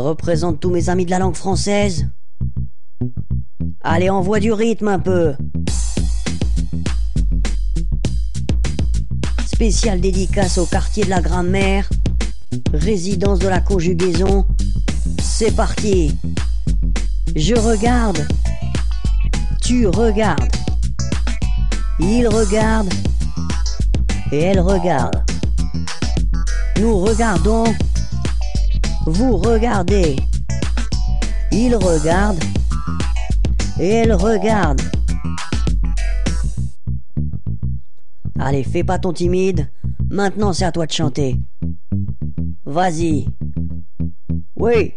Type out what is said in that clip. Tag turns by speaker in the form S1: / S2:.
S1: représente tous mes amis de la langue française. Allez, envoie du rythme un peu. Spécial dédicace au quartier de la grammaire, résidence de la conjugaison. C'est parti. Je regarde. Tu regardes. Il regarde. Et elle regarde. Nous regardons. Vous regardez. Il regarde. Et elle regarde. Allez, fais pas ton timide. Maintenant, c'est à toi de chanter. Vas-y. Oui.